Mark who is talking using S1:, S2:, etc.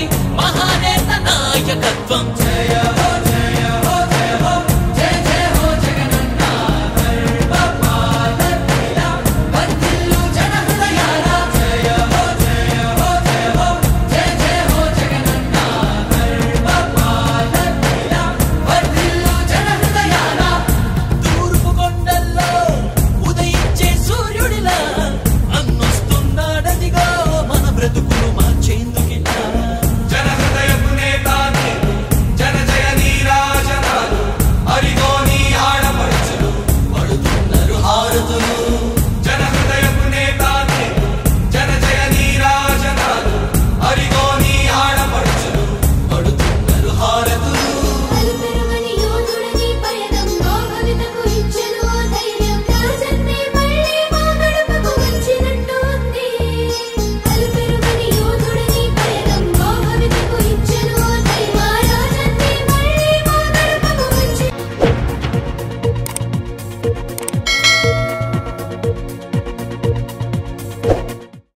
S1: మహానేత నాయకత్వం. జయ